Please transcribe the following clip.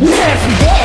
Nasty